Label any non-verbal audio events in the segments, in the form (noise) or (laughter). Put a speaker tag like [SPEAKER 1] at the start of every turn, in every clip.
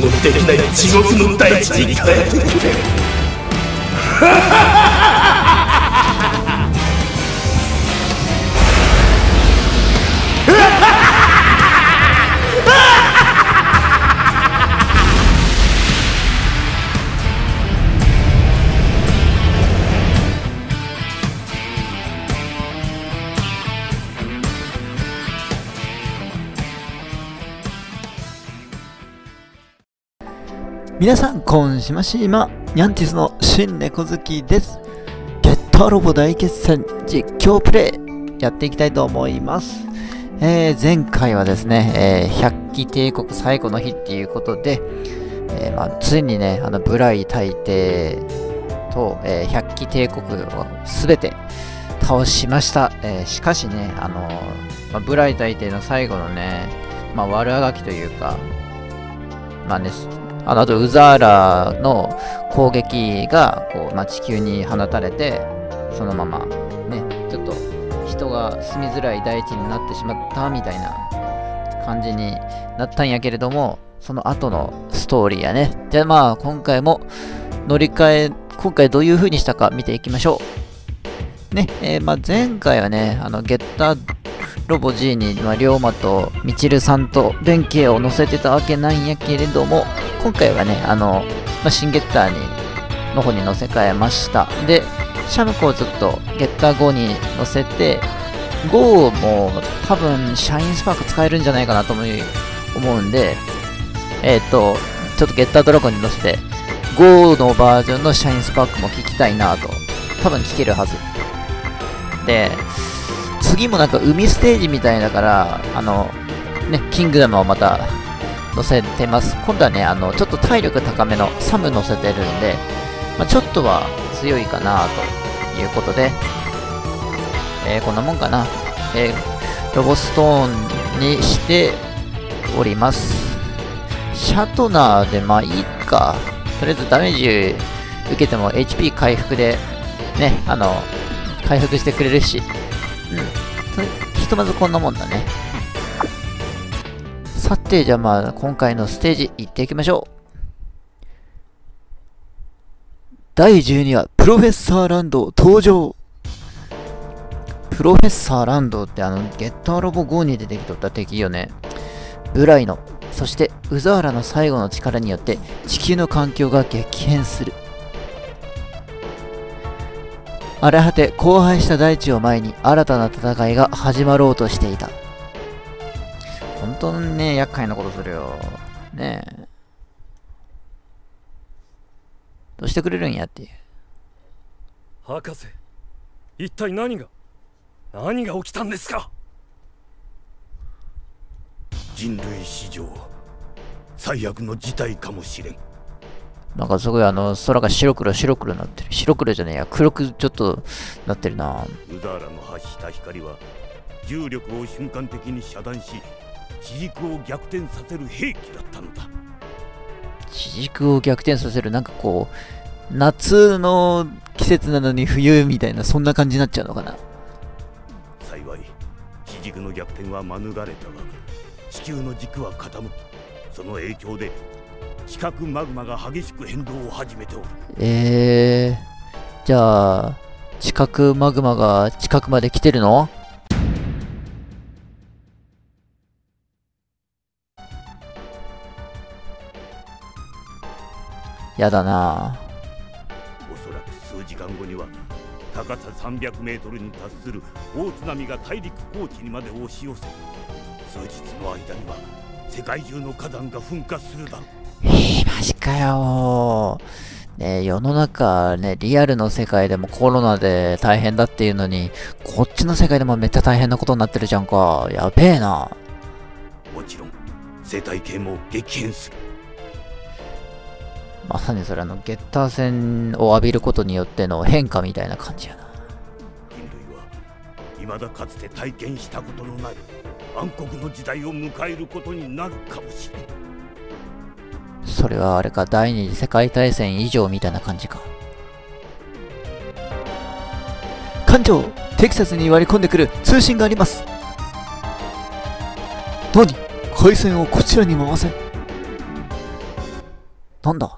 [SPEAKER 1] のできない地獄の大地に。変えてくれ
[SPEAKER 2] 皆さん、こんしましま、ニャンティスの新猫好きです。ゲッターロボ大決戦実況プレイやっていきたいと思います。えー、前回はですね、えー、百鬼帝国最後の日っていうことで、えーまあ、ついにね、あの、ブライ大帝と、えー、百鬼帝国をすべて倒しました。えーしかしね、あのまあ、ブライ大帝の最後のね、まあ、悪あがきというか、まあね、あの、あと、ウザーラの攻撃が、こう、まあ、地球に放たれて、そのまま、ね、ちょっと、人が住みづらい大地になってしまった、みたいな感じになったんやけれども、その後のストーリーやね。じゃあまあ、今回も乗り換え、今回どういう風にしたか見ていきましょう。ね、えーまあ、前回はね、あの、ゲッターロボ G に、まあ、龍馬とみちるさんと弁慶を乗せてたわけなんやけれども、今回はね、あの、まあ、新ゲッターに、の方に乗せ替えました。で、シャムコをちょっとゲッター5に乗せて、5も多分シャインスパーク使えるんじゃないかなと思うんで、えっ、と、ちょっとゲッタードラゴンに乗せて、5のバージョンのシャインスパークも聞きたいなと、多分聞けるはず。で、次もなんか海ステージみたいだから、あの、ね、キングダムをまた乗せてます。今度はね、あの、ちょっと体力高めのサム乗せてるんで、まあ、ちょっとは強いかなということで、えーこんなもんかな。えーロボストーンにしております。シャトナーでまあいいか。とりあえずダメージ受けても HP 回復で、ね、あの、回復してくれるし、うん。とひとまずこんなもんだね。さて、じゃあまあ、今回のステージ行っていきましょう。第12話、プロフェッサーランド登場プロフェッサーランドってあの、ゲッターロボ5に出てきとった敵よね。ブライの、そしてウザーラの最後の力によって地球の環境が激変する。荒果て荒廃した大地を前に新たな戦いが始まろうとしていた。本当にね、厄介なことするよ。ねえ。どうしてくれるんやっていう。
[SPEAKER 3] 博士一体何が何が起きたんですか？
[SPEAKER 1] 人類史上最悪の事態かもしれん
[SPEAKER 2] なんかすごいあの、空が白黒白黒なってる。白黒じゃねえや。黒くちょっとなってるな。
[SPEAKER 1] ウザーラの発した光は重力を瞬間的に遮断し地軸を逆転させる兵器だったのだ
[SPEAKER 2] 地軸を逆転させる。なんかこう、夏の季節なのに冬みたいな、そんな感じになっちゃうのかな。
[SPEAKER 1] 幸い地軸の逆転は免れたが地球の軸は傾きその影響で地殻マグマが激しく変動を始めておる。
[SPEAKER 2] えー、じゃあ、地殻マグマが近くまで来てるの？やだな。
[SPEAKER 1] おそらく数時間後には高さ300メートルに達する大津波が大陸高地にまで押し寄せ数日の間には世界中の火山が噴火するだろう
[SPEAKER 2] えー、マジかよねえ世の中ね、リアルの世界でもコロナで大変だっていうのに、こっちの世界でもめっちゃ大変なことになってるじゃんか。やべえな。
[SPEAKER 1] もちろん生態系も激変する
[SPEAKER 2] まさにそれあの、ゲッター戦を浴びることによっての変化みたいな感じやな。
[SPEAKER 1] 人類は未だかつて体験したことのない暗黒の時代を迎えることになるかもしれん
[SPEAKER 2] それはあれか、第二次世界大戦以上みたいな感じか。艦長テキサスに割り込んでくる通信があります。何？回線をこちらに回せなんだ？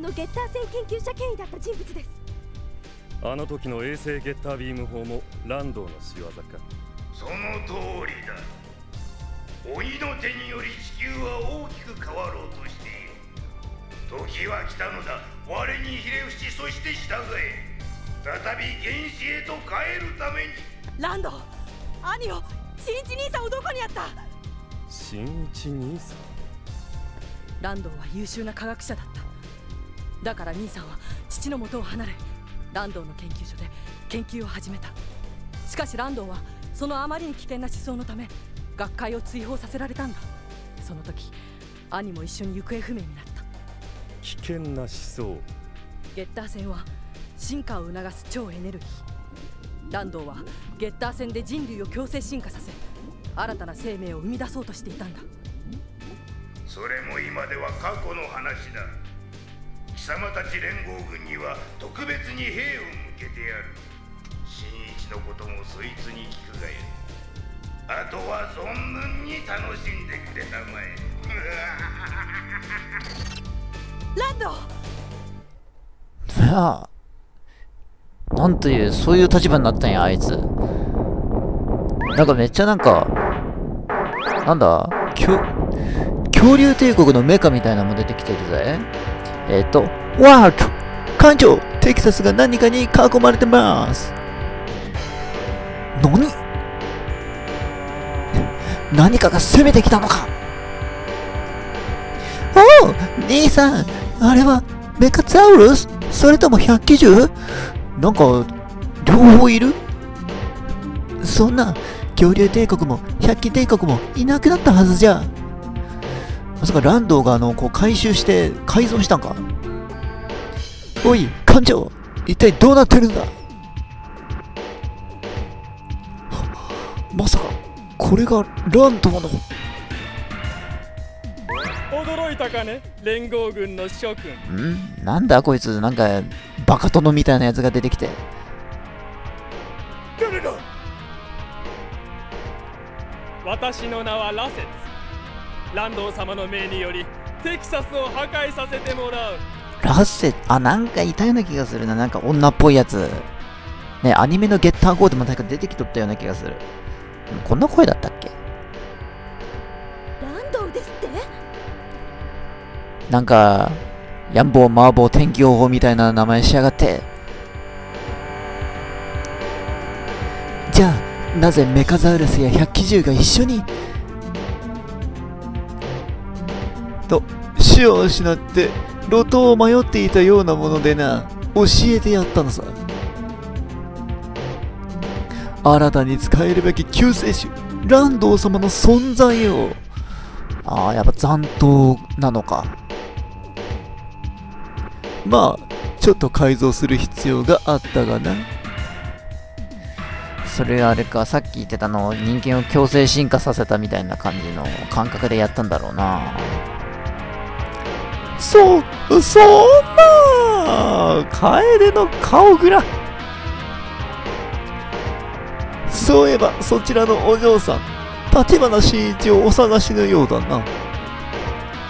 [SPEAKER 3] の
[SPEAKER 4] ゲッター戦研究者権威だった人物です。
[SPEAKER 3] あの時の衛星ゲッタービーム砲もランドの仕業か。
[SPEAKER 1] その通りだ。鬼の手により地球は大きく変わろうとしている。時は来たのだ。我にひれ伏しそして従え。再び原始へと帰るために。
[SPEAKER 4] ランド兄よ。新一兄さんをどこにあった？
[SPEAKER 3] 新一兄さん？
[SPEAKER 4] ランドは優秀な科学者だっただから兄さんは父の元を離れランドの研究所で研究を始めた。しかしランドはそのあまりに危険な思想のため学会を追放させられたんだ。その時兄も一緒に行方不明になった。
[SPEAKER 3] 危険な思想
[SPEAKER 4] ゲッター戦は進化を促す超エネルギー。ランドはゲッター戦で人類を強制進化させ新たな生命を生み出そうとしていたんだ。
[SPEAKER 1] それも今では過去の話だ。貴様たち連合軍には特別に兵を向けてやる。新一のこともそいつに聞くがよいあとは存分に楽しんでくれたまえ。
[SPEAKER 4] ランド。
[SPEAKER 2] いやなんという、そういう立場になったんや、あいつ。なんかめっちゃなんか、なんだ？恐、恐竜帝国のメカみたいなのも出てきてるぜ。えっ、ー、と、ワーク艦長テキサスが何かに囲まれてます。何？何かが攻めてきたのか。おお兄さんあれはメカザウルス？それとも百鬼獣？なんか、両方いる？そんな、恐竜帝国も百鬼帝国もいなくなったはずじゃ。まさかランドがあの、こう回収して改造したんか？おい、艦長一体どうなってるんだ？まさか、これがランドの？
[SPEAKER 3] 驚いたかね？連合軍の諸君。
[SPEAKER 2] ん？なんだこいつ。なんかバカ殿みたいなやつが出てきて。
[SPEAKER 3] 誰だ？私の名はラセツランドー様の命によりテキサスを破壊させてもらう。
[SPEAKER 2] ラセあなんかいたような気がするな。なんか女っぽいやつ。ねアニメのゲッターコードも確か出てきとったような気がする。こんな声だったっけ？
[SPEAKER 4] ランドですって？
[SPEAKER 2] なんか、ヤンボー、マーボー、天気予報みたいな名前しやがって。じゃあ、なぜメカザウルスや百鬼獣が一緒にと、死を失って路頭を迷っていたようなものでな、教えてやったのさ。新たに使えるべき救世主、ランドー様の存在を。ああ、やっぱ残党なのか。まあ、ちょっと改造する必要があったがな。それあれか、さっき言ってたの、人間を強制進化させたみたいな感じの感覚でやったんだろうな。そ、そんな楓の顔ぐら。そういえば、そちらのお嬢さん、立花真一をお探しのようだな。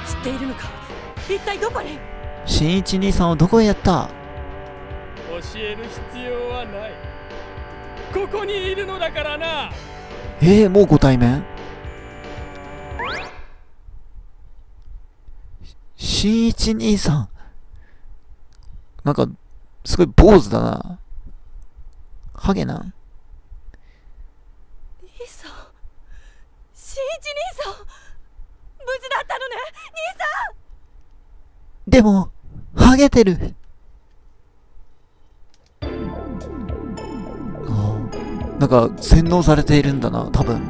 [SPEAKER 4] 知っているのか？一体どこに？
[SPEAKER 2] 新一兄さんをどこへやった？
[SPEAKER 3] 教える必要はない。ここにいるのだからな。
[SPEAKER 2] えー、もうご対面？新一兄さん。なんかすごい坊主だな。ハゲなん？
[SPEAKER 4] 兄さん。新一兄さん。無事だったのね兄さん。
[SPEAKER 2] でもハゲてる。なんか洗脳されているんだな、多分。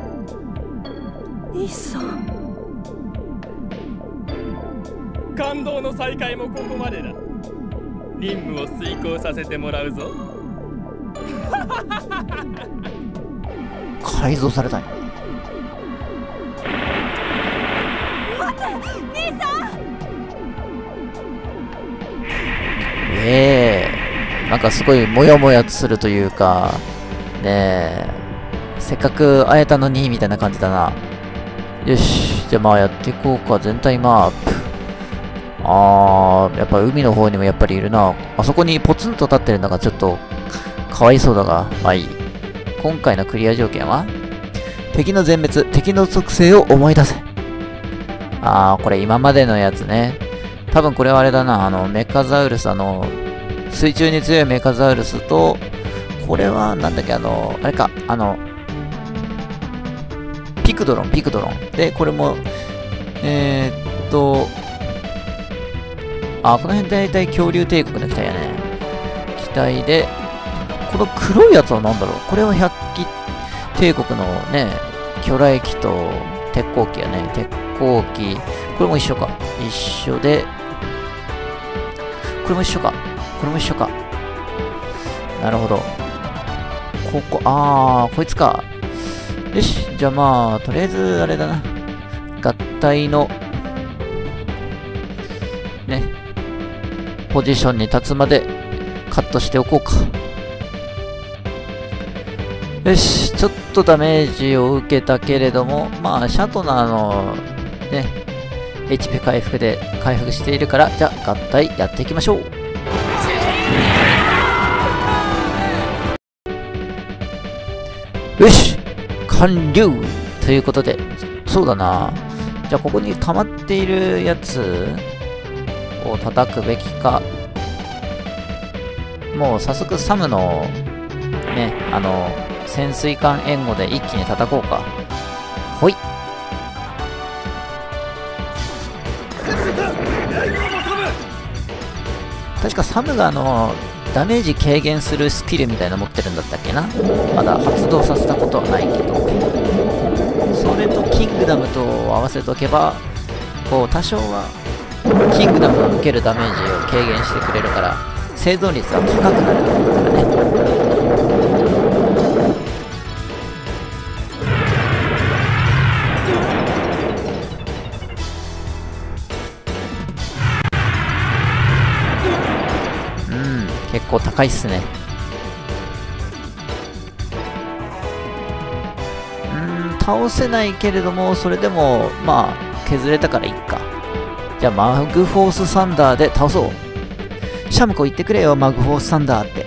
[SPEAKER 4] いっそ。
[SPEAKER 3] 感動の再会もここまでだ。任務を遂行させてもらうぞ。(laughs)
[SPEAKER 2] 改造されたんや。ええ。なんかすごいモヤモヤするというかねえ。せっかく会えたのにみたいな感じだな。よし。じゃあまあやっていこうか。全体マップあーやっぱ海の方にもやっぱりいるな。あそこにポツンと立ってるのがちょっとかわいそうだが。まあいい。今回のクリア条件は敵の全滅敵の属性を思い出せ。あーこれ今までのやつね。多分これはあれだな、あの、メカザウルス、あの、水中に強いメカザウルスと、これは、なんだっけ、あの、あれか、あの、ピクドロン、ピクドロン。で、これも、えー、っと、あ、この辺大体恐竜帝国の機体やね。機体で、この黒いやつは何だろう？これは百機帝国のね、巨来機と鉄鋼機やね。鉄鋼機、これも一緒か。一緒で、これも一緒か。これも一緒か。なるほど。ここ、あー、こいつか。よし、じゃあまあ、とりあえず、あれだな。合体の、ポジションに立つまでカットしておこうか。よし、ちょっとダメージを受けたけれども、まあ、シャトナーの、ね、HP 回復で回復しているから、じゃあ合体やっていきましょう。よし完了ということで、そうだな。じゃあここに溜まっているやつを叩くべきか。もう早速サムの、ね、あの、潜水艦援護で一気に叩こうか。ほい。確かサムがあの、ダメージ軽減するスキルみたいなの持ってるんだったっけなまだ発動させたことはないけど。それとキングダムと合わせとけば、こう多少は、キングダムが受けるダメージを軽減してくれるから、生存率が高くなるからね。うん、結構高いっすね。うん、倒せないけれども、それでも、まあ、削れたからいっか。じゃあ、マグフォースサンダーで倒そう。シャムコ言ってくれよ、マグフォースサンダーって。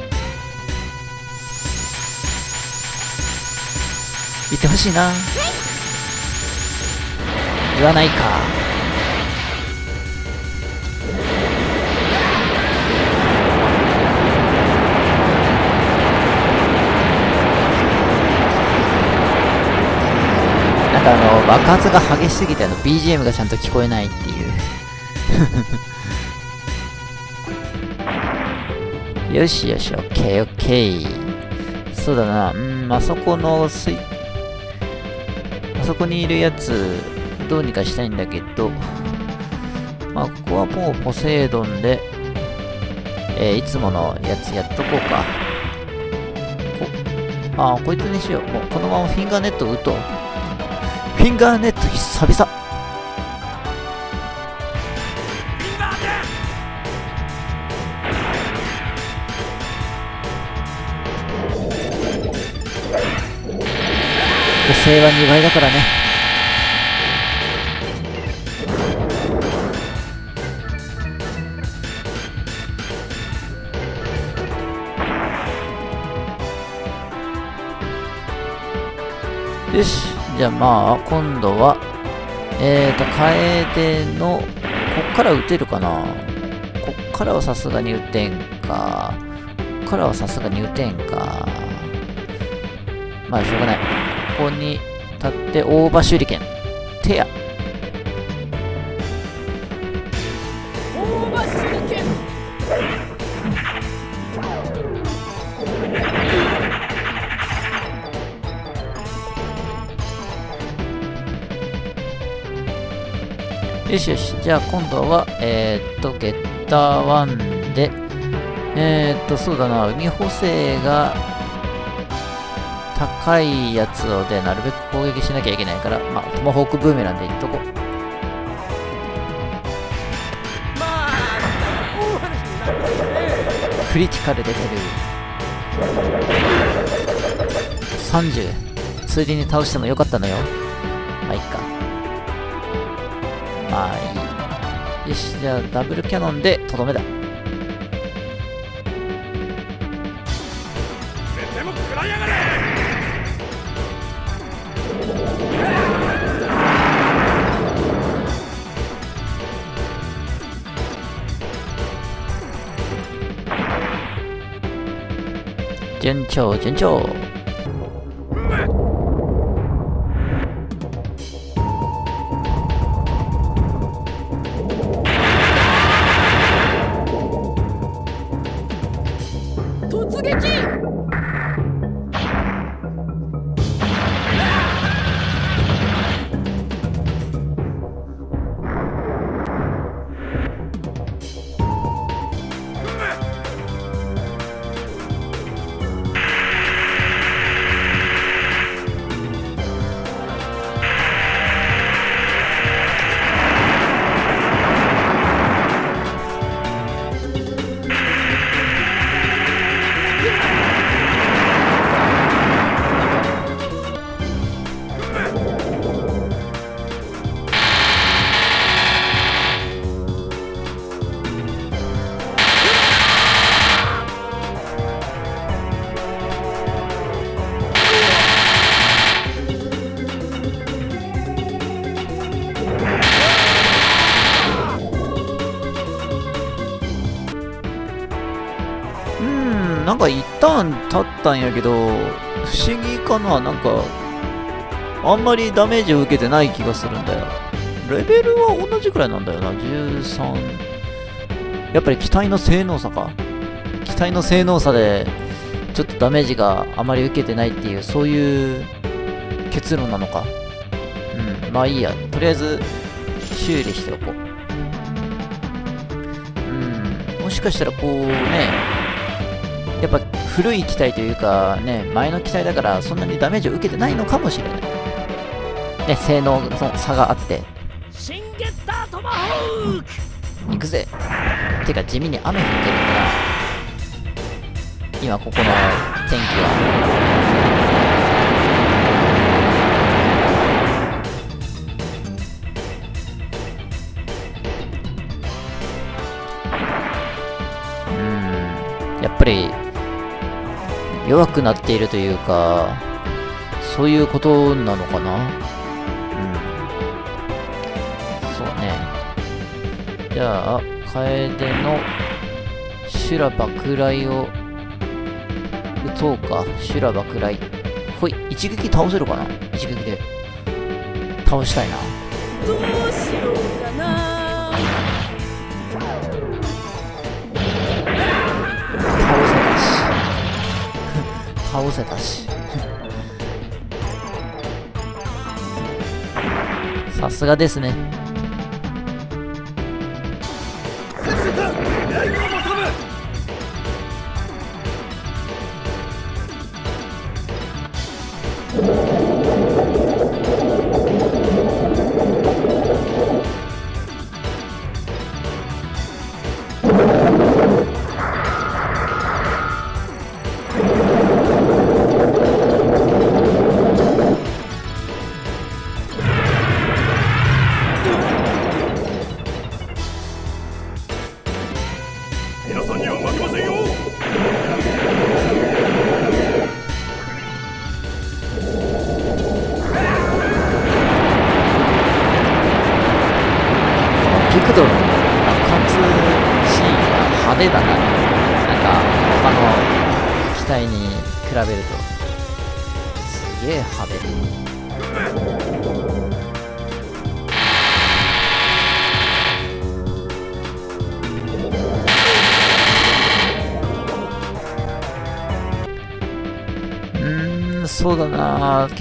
[SPEAKER 2] 言ってほしいな。言わないか。なんかあの、爆発が激しすぎてあの、BGM がちゃんと聞こえないっていう。(laughs) よしよし、オッケーオッケー。そうだな、うん、あそこの水、あそこにいるやつ、どうにかしたいんだけど、まあ、ここはもうポセイドンで、えーいつものやつやっとこうか。こあ、こいつにしよう。もうこのままフィンガーネット打とう。フィンガーネット久々補正は2倍だからね。よし。じゃあまあ今度はえーと楓のこっから撃てるかな？こっからはさすがに撃てんか。こっからはさすがに撃てんか。まあしょうがない。ここに立って大葉手裏剣。手や。
[SPEAKER 4] 大葉手裏剣。
[SPEAKER 2] よしよし。じゃあ今度はえー、っとゲッター1で。えー、っとそうだな。海補正が高いやつをでなるべく攻撃しなきゃいけないから、まあ、トマホークブーメランでいっとこう。クリティカル出てる。30。ついでに倒してもよかったのよ。まあ、いっか。まあいい。よし、じゃあダブルキャノンでとどめだ。小尖一旦経ったんやけど、不思議かな、なんか、あんまりダメージを受けてない気がするんだよ。レベルは同じくらいなんだよな、13。やっぱり機体の性能差か。機体の性能差で、ちょっとダメージがあまり受けてないっていう、そういう結論なのか。うん、まあいいや。とりあえず、修理しておこう。うん、もしかしたらこうね、古い機体というかね、前の機体だからそんなにダメージを受けてないのかもしれない。ね、性能の差があって。
[SPEAKER 3] シンゲッタートマホーク
[SPEAKER 2] 行くぜ。てか地味に雨降ってるんだな。今ここの天気は。弱くなっているというか、そういうことなのかな？うん。そうね。じゃあ、楓の修羅爆雷を撃とうか。修羅爆雷。ほい、一撃倒せるかな？一撃で。倒したいな。
[SPEAKER 4] どうしよう
[SPEAKER 2] 倒せたし。(laughs) さすがですね。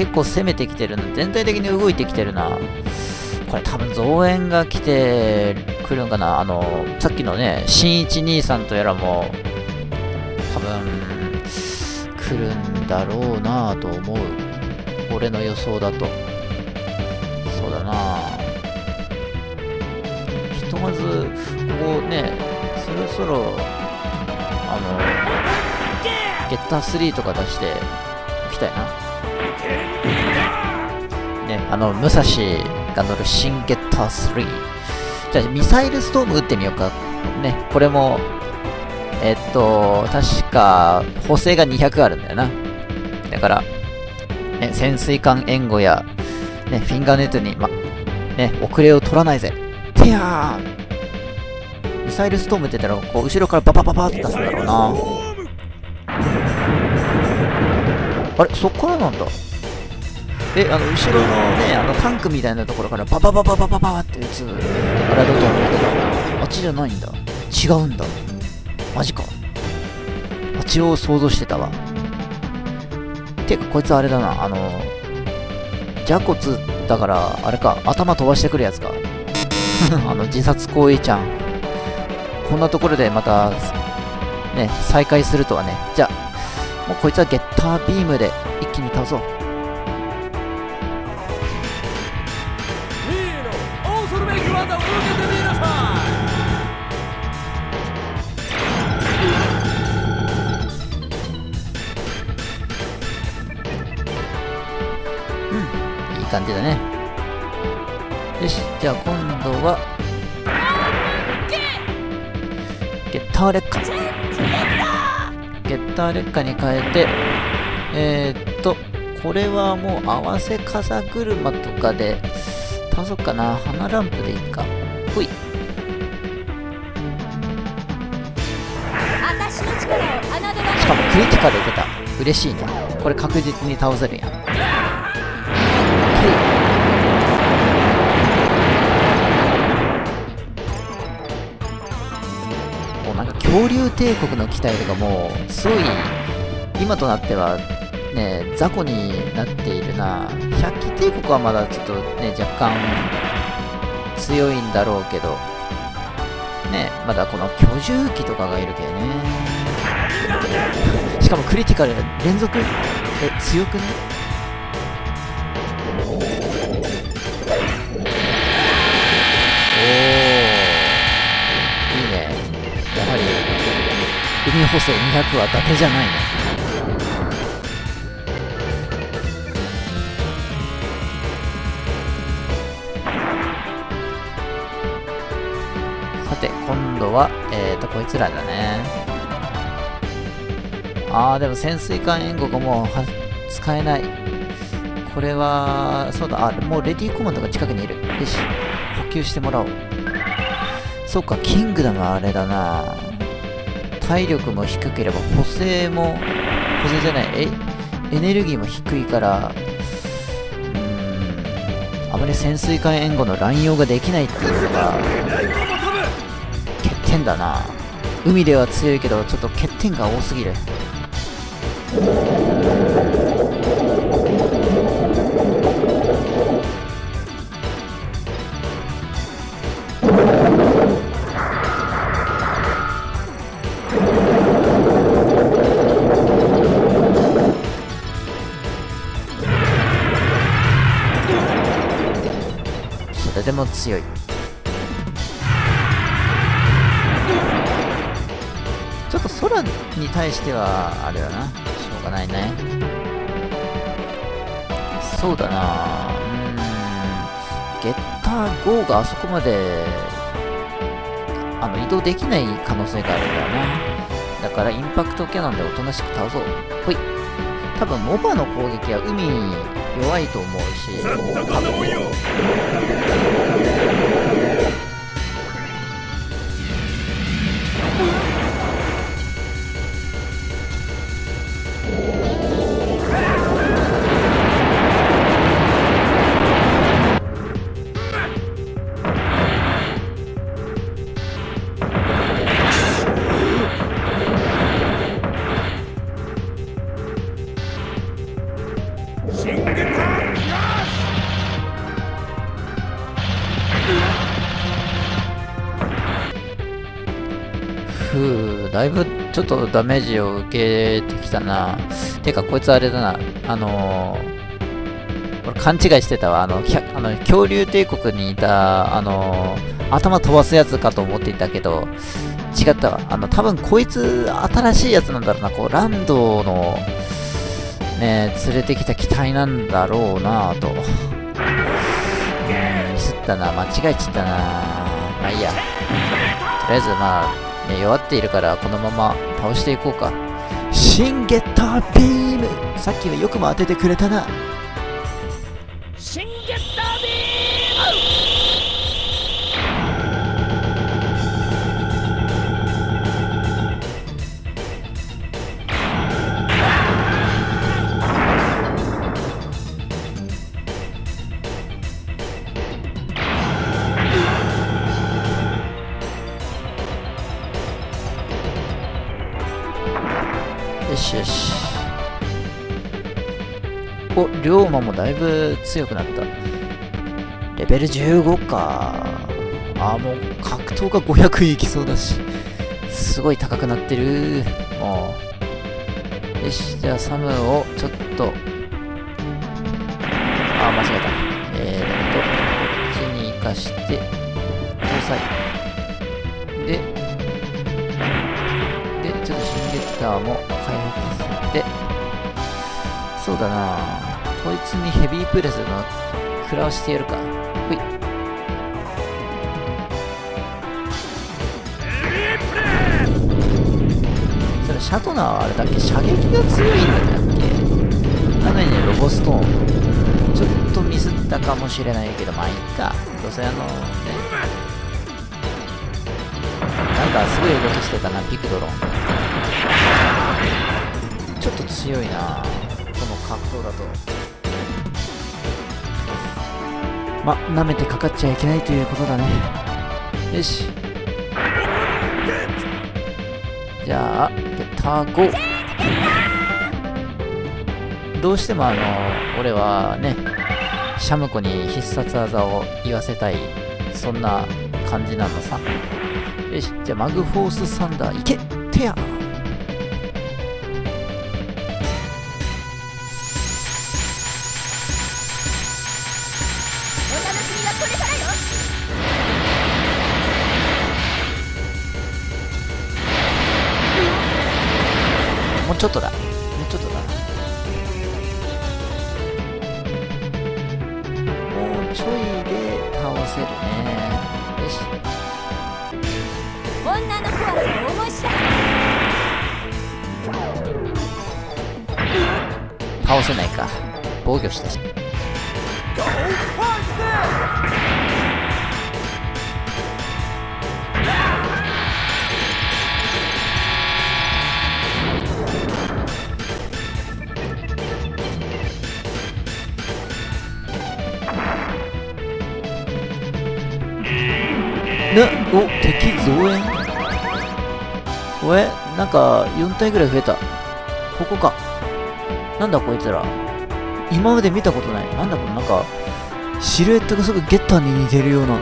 [SPEAKER 2] 結構攻めてきてるな。全体的に動いてきてるな。これ多分増援が来てくるんかな。あの、さっきのね、新一兄さんとやらも、多分、来るんだろうなぁと思う。俺の予想だと。そうだなぁ。ひとまず、ここね、そろそろ、あの、ゲッター3とか出しておきたいな。あの、武蔵が乗る新ゲッター3。じゃあ、ミサイルストーム撃ってみようか。ね、これも、えっと、確か、補正が200あるんだよな。だから、ね、潜水艦援護や、ね、フィンガーネットに、ま、ね、遅れを取らないぜ。てやーミサイルストームって言ったら、こう、後ろからババババって出すんだろうな。あれそっからなんだ。え、あの、後ろのね、あの、タンクみたいなところからバババババババって撃つ、あれだと思ってた。あっちじゃないんだ。違うんだ。マジか。あっちを想像してたわ。てか、こいつあれだな、あの、蛇骨だから、あれか、頭飛ばしてくるやつか。あの、自殺行為ちゃん。こんなところでまた、ね、再会するとはね。じゃあ、もうこいつはゲッタービームで一気に倒そう。いい感じだね。よし、じゃあ今度は、ゲッター劣化。ゲッター劣化に変えて、えー、っと、これはもう合わせ風車とかで、倒そうかな。花ランプでいいか。ほい。しかもクリティカル出た。嬉しいね。これ確実に倒せるやん。恐竜帝国の機体とかもうすごい今となってはね雑魚になっているな。百鬼帝国はまだちょっとね若干強いんだろうけど。ねまだこの居住機とかがいるけどね。しかもクリティカル連続？え強くね？海補正200は伊達じゃないね。さて今度はえーとこいつらだね。あーでも潜水艦援護がもうは使えない。これはそうだあもうレディーコマンドが近くにいる。よし補給してもらおう。そうかキングダムはあれだな。体力も低ければ補正も補正じゃないえエネルギーも低いからあまり潜水艦援護の乱用ができないっていうのが欠点だな。海では強いけどちょっと欠点が多すぎる。強い。ちょっと空に対してはあれだな。しょうがないね。そうだな。うん。ゲッター5があそこまであの移動できない可能性があるんだよな。だからインパクトキャノンでおとなしく倒そう。ほい。多分モバの攻撃は海弱いと思うし。多分ふうだいぶちょっとダメージを受けてきたな。てか、こいつあれだな。あのー、俺勘違いしてたわ。あの、あの恐竜帝国にいた、あのー、頭飛ばすやつかと思っていたけど、違ったわ。あの、多分こいつ新しいやつなんだろうな。こう、ランドの、ね、連れてきた機体なんだろうなと。ミスったな。間違えちゃったな。まあいいや。とりあえずまあ、ね、弱っているからこのまま倒していこうか。新ゲッタービームさっきはよくも当ててくれたな。龍馬もだいぶ強くなった。レベル15か。ああ、もう格闘が500いきそうだし。すごい高くなってる。もう。よし、じゃあサムをちょっと。ああ、間違えた。えー、っと、こっちに生かして、搭載。で、で、ちょっとシンゲッターも回復させて、そうだなこいつにヘビープレスの食らわしてやるか。ほい。それ、シャトナーはあれだっけ射撃が強いんだっけなのにね、ロボストーン。ちょっとミスったかもしれないけど、まあいいか。どうせあのね、なんかすごい動きしてたな、ピクドロン。ちょっと強いな、この格闘だと。ま、舐めてかかっちゃいけないということだね。よし。じゃあ、ゲッター5。どうしてもあの、俺はね、シャムコに必殺技を言わせたい、そんな感じなのさ。よし、じゃあマグフォースサンダーいけちょっとだ。もうちょっとだな。もうちょいで倒せるね。よし。
[SPEAKER 5] 女の子は面白い
[SPEAKER 2] 倒せないか。防御したし。お、敵増援？おえ、なんか4体ぐらい増えた。ここか。なんだこいつら。今まで見たことない。なんだこのなんか、シルエットがすぐゲッターに似てるような。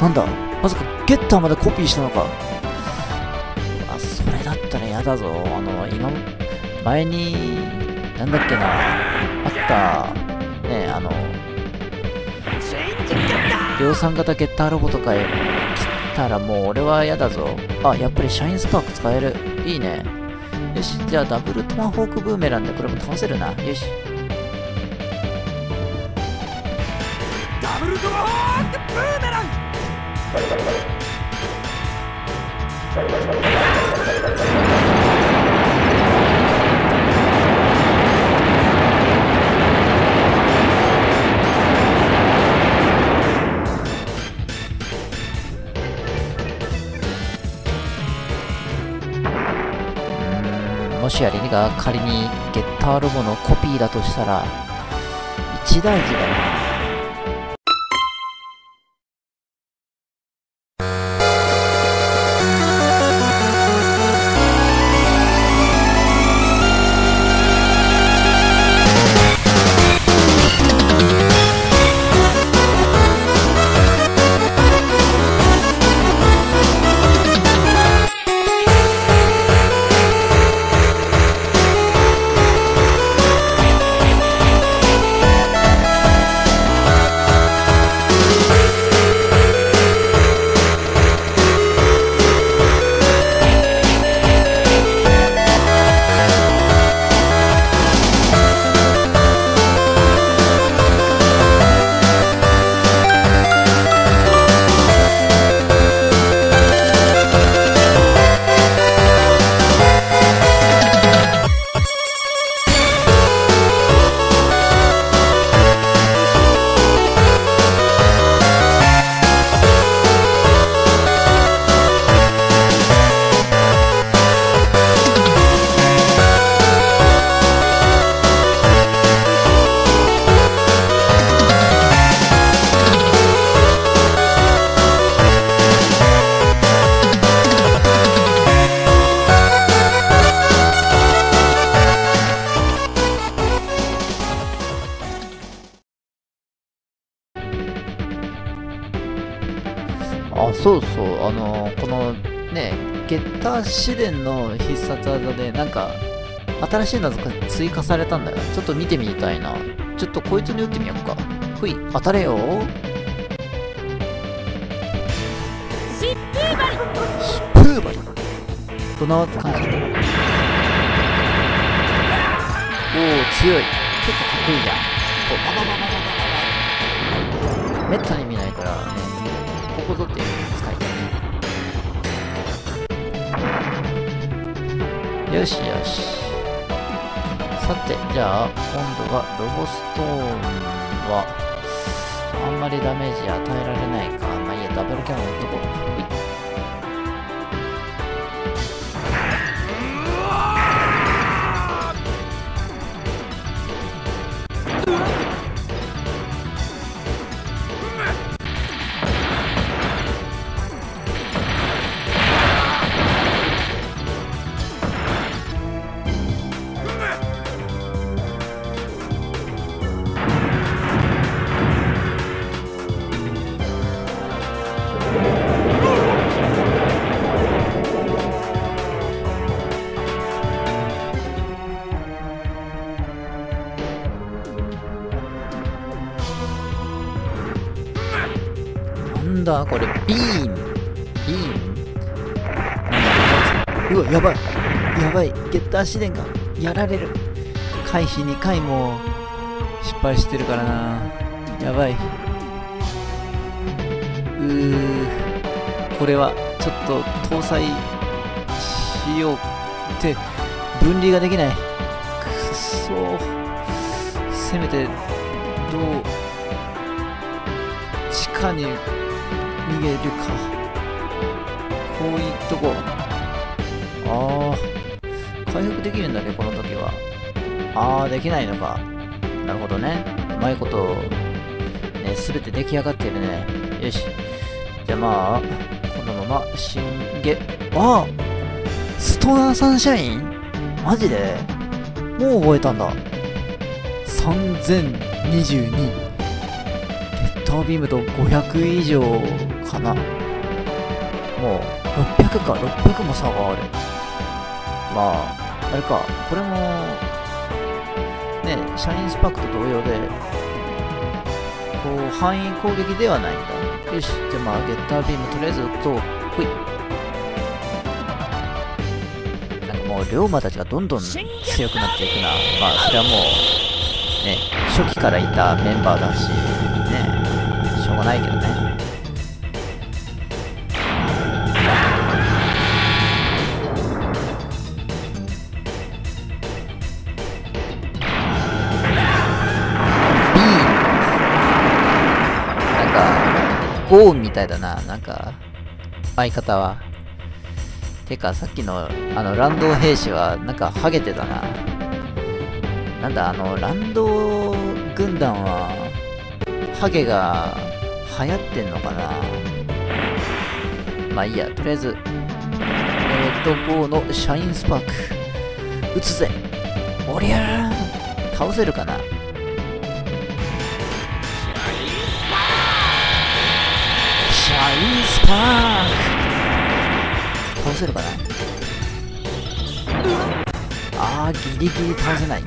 [SPEAKER 2] なんだ？まさかゲッターまでコピーしたのか。あ、それだったら嫌だぞ。あの、今、前に、なんだっけな、あった、ね、あの、量産型ゲッターロボとかへ来たらもう俺は嫌だぞ。あ、やっぱりシャインスパーク使える。いいね。よし、じゃあダブルトマホークブーメランでこれも倒せるな。よし。
[SPEAKER 3] ダブルトマホークブーメラン
[SPEAKER 2] しやリが仮にゲッターロボのコピーだとしたら、一大事だな。ッター試練の必殺技で、なんか、新しい謎が追加されたんだよ。ちょっと見てみたいな。ちょっとこいつに打ってみようか。ふい、当たれよ。
[SPEAKER 5] 疾風針
[SPEAKER 2] プーバリ。どんな感じ？おお、強い。結構かっこいいじゃん。こう、バババババババババ。めったに見ないからね、よしよし。さて、じゃあ、今度はロボストーンは、あんまりダメージ与えられないか。まあいいや、ダブルキャノン打っとこう。ター試練がやられる。回避2回も失敗してるからな。やばい。うーこれはちょっと搭載しようって分離ができない。くっそ。せめてどう地下に逃げるか。こういっとこ。ああ回復できるんだねこの時は。ああできないのか。なるほどね。うまいことね全て出来上がってるね。よし。じゃあまあこのまま進下ああ！ストナーサンシャイン？マジで？もう覚えたんだ。3022レッドビームと500以上かな。もう600か。600も差がある。まああれかこれもねシャインスパークと同様でこう範囲攻撃ではないんだ。よしじゃあまあゲッタービームとりあえず撃っとほい。なんかもう龍馬たちがどんどん強くなっていくな。まあそれはもうね初期からいたメンバーだしねしょうがないけどね。ゴーンみたいだな。なんか相方は。てかさっきのあのランド兵士はなんかハゲてたな。なんだあのランド軍団はハゲが流行ってんのかな。まあいいや。とりあえずえー、っと5のシャインスパーク。撃つぜ。おりゃー倒せるかな。ンスパーク倒せるかなあーギリギリ倒せない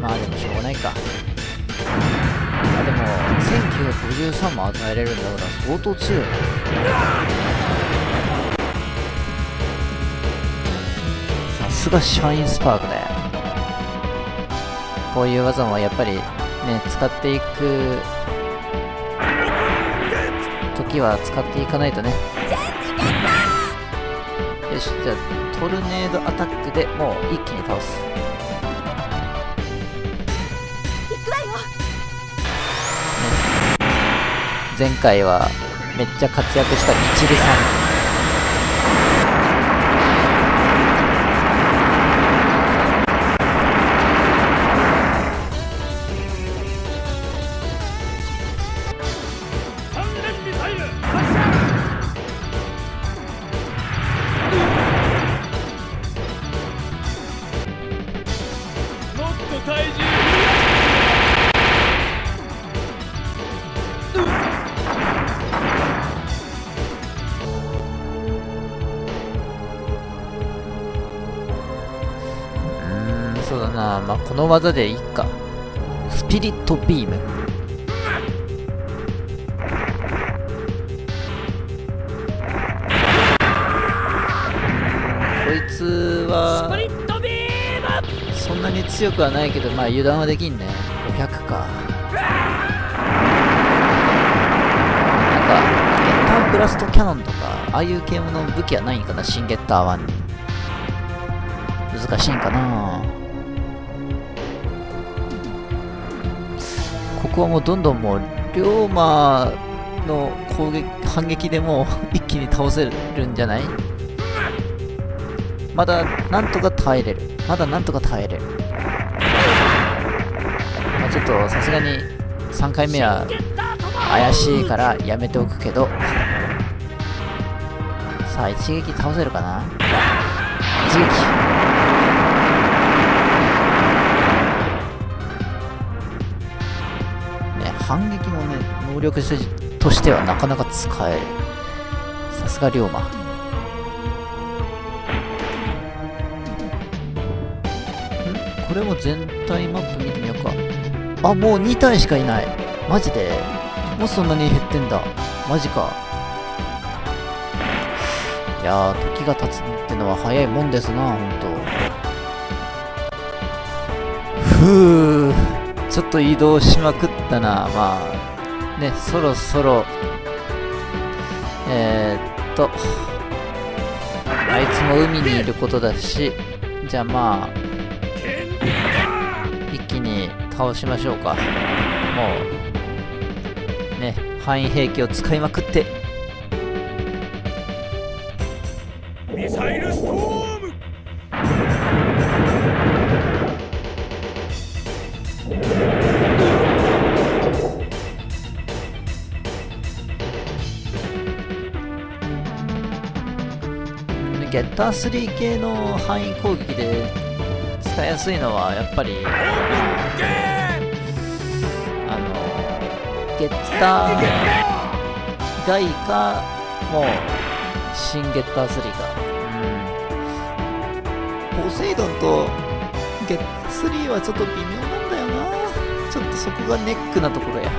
[SPEAKER 2] まあでもしょうがないかあでも1953も与えれるんだから相当強いねさすがシャインスパークだよこういう技もやっぱりね使っていく時は使っていかないとね。よしじゃあトルネードアタックでもう一気に倒す。
[SPEAKER 5] 行くわよ。
[SPEAKER 2] 前回はめっちゃ活躍したみちるさん技でいいか。スピリットビーム。こいつはそんなに強くはないけどまあ油断はできんね。500か。なんかゲッターブラストキャノンとかああいう系の武器はないんかな新ゲッター1に。難しいんかな。ここはもうどんどんもう龍馬の攻撃反撃でもう (laughs) 一気に倒せるんじゃない？まだなんとか耐えれる。まだなんとか耐えれる。まあ、ちょっとさすがに3回目は怪しいからやめておくけど。さあ一撃倒せるかな？一撃。能力としてはなかなか使えさすが龍馬。これも全体マップ見てみようか。あもう2体しかいない。マジで？もうそんなに減ってんだ。マジか。いやー時が経つってのは早いもんですなほんとふうちょっと移動しまくったな。まあねそろそろ。えー、っと。あいつも海にいることだし。じゃあまあ一気に倒しましょうか。もうね範囲兵器を使いまくって。うんゲッター3系の範囲攻撃で使いやすいのはやっぱりあのゲッター外かもう新ゲッター3か。うん。ポセイドンとゲッ3はちょっと微妙なんだよな。ちょっとそこがネックなところや。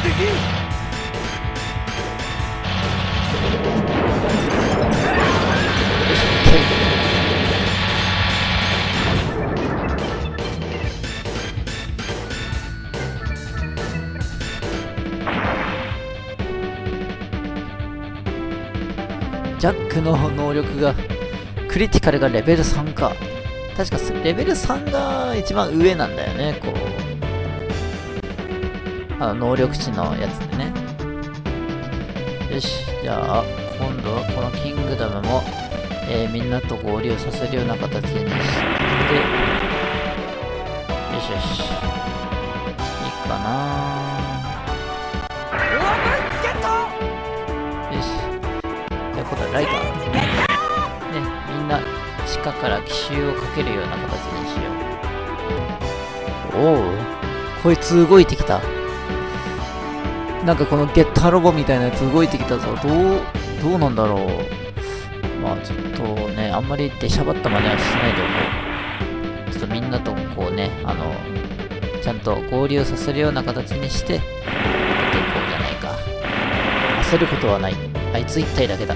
[SPEAKER 2] ジャッの能力がクリティカルがレベル3か。確かレベル3が一番上なんだよねこう。あ能力値のやつでね。よしじゃあ今度はこのキングダムも、えーみんなと合流させるような形にしてよしよし。いいかな。地下から奇襲をかけるような形にしよう。おおこいつ動いてきた。なんかこのゲッターロボみたいなやつ動いてきたぞ。どうどうなんだろう。まあちょっとねあんまり出しゃばったまではしないでおこう。ちょっとみんなとこうねあのちゃんと合流させるような形にしてやっていこうじゃないか。焦ることはない。あいつ1体だけだ。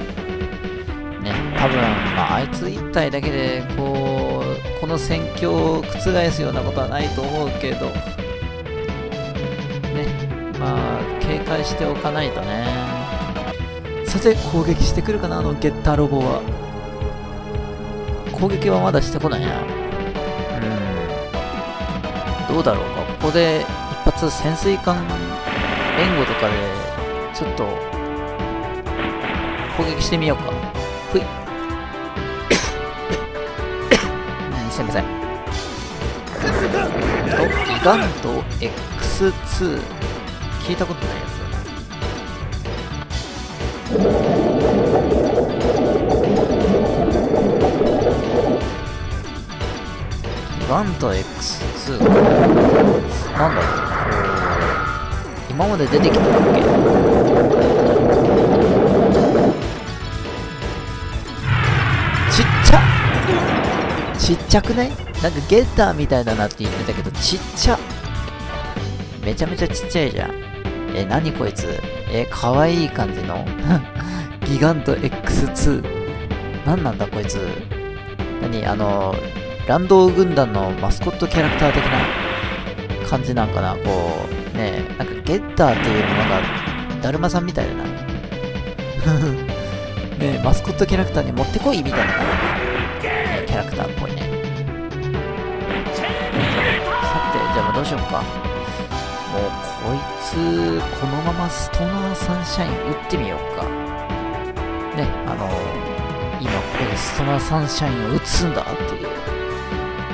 [SPEAKER 2] 多分まああいつ1体だけでこうこの戦況を覆すようなことはないと思うけどねまあ警戒しておかないとね。さて攻撃してくるかなあのゲッターロボは。攻撃はまだしてこないな。うん。どうだろうか。ここで一発潜水艦援護とかでちょっと攻撃してみようか。ふいすいません。とガント X2 聞いたことないやつだな。ガント X2 なんだろう。今まで出てきたっけ？ちっちちっちゃくない？なんかゲッターみたいだなって言ってたけど、ちっちゃ。めちゃめちゃちっちゃいじゃん。え、なにこいつ？え、かわいい感じの (laughs) ギガント X2。なんなんだこいつ？何？あの、ランド軍団のマスコットキャラクター的な感じなんかな？こう、ねなんかゲッターっていうよりもなんか、だるまさんみたいだな。(laughs) ねマスコットキャラクターに持ってこいみたいな感じ、ね、キャラクターうしようか。もうこいつ、このままストナーサンシャイン打ってみようか。ね、あの今ここでストナーサンシャインを打つんだっていう、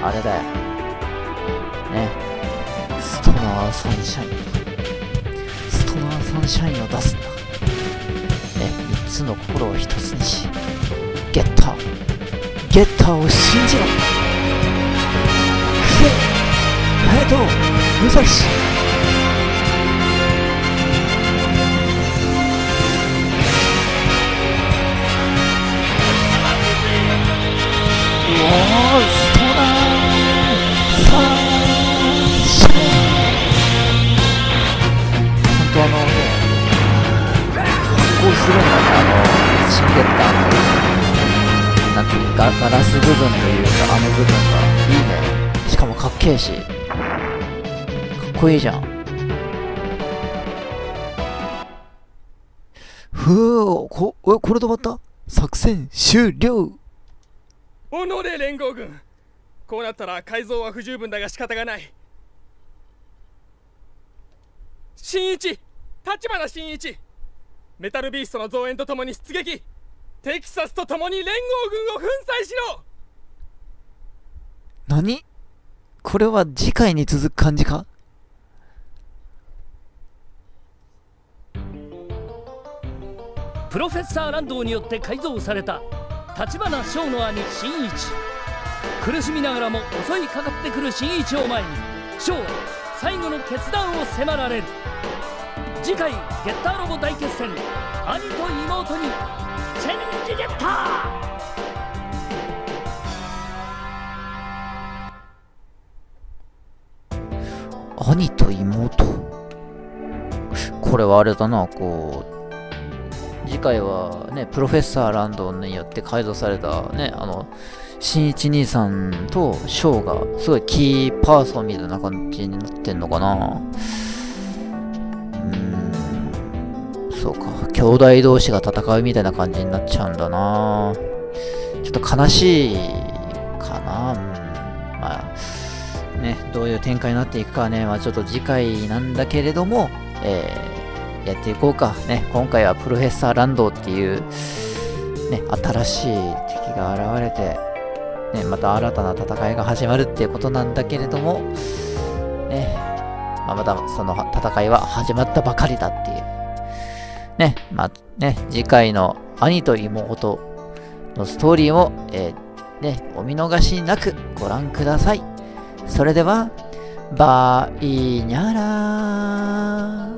[SPEAKER 2] あれだよ。ね、ストナーサンシャインストナーサンシャインを出すんだ。ね、3つの心を一つにし、ゲッター、ゲッターを信じろハヤト、武蔵、うおー、ストナー、サンシャイン。本当あのね、発光するんだね、あの、シンゲッターの、なんていうのガガラス部分というか、あの部分が、いいね。しかもかっけえし、こいいじゃん。ふぅ、こ、え、これで終わった？作戦終了。
[SPEAKER 3] おのれ連合軍。こうなったら改造は不十分だが仕方がない。新一立花新一。メタルビーストの増援とともに出撃。テキサスとともに連合軍を粉砕しろ。
[SPEAKER 2] 何？これは次回に続く感じか？
[SPEAKER 5] プロフェッサーランドによって改造された立花翔の兄新一。苦しみながらも襲いかかってくる新一を前に翔は最後の決断を迫られる。次回ゲッターロボ大決戦。兄と妹にチェンジゲッター!
[SPEAKER 2] 兄と妹？これはあれだなこう次回はねプロフェッサーランドによって改造されたねあの新一兄さんとショーがすごいキーパーソンみたいな感じになってんのかな。うん。そうか。兄弟同士が戦うみたいな感じになっちゃうんだな。ちょっと悲しいかな。うん。まあね、どういう展開になっていくかはね、まあ、ちょっと次回なんだけれども、えーやっていこうか。ね、今回はプロフェッサーランドっていう、ね、新しい敵が現れて、ね、また新たな戦いが始まるっていうことなんだけれども、ね、まあ、まだその戦いは始まったばかりだっていう。ね、まあね、次回の兄と妹のストーリーも、えーね、お見逃しなくご覧ください。それでは、バイニャラー。